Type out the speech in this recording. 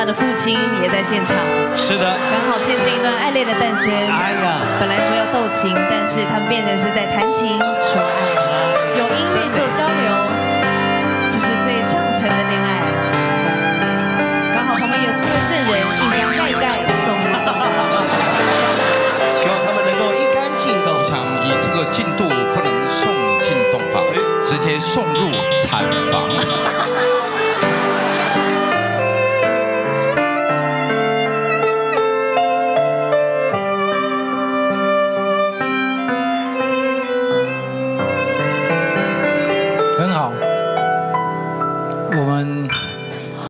他的父亲也在现场，是的，刚好见证一段爱恋的诞生。哎呀，本来说要斗琴，但是他们变成是在弹琴说爱，用音乐做交流，这是最上乘的恋爱。刚好旁边有四位证人，一张盖盖送你。希望他们能够一干进洞想，以这个进度不能送进洞房，直接送入产房。And.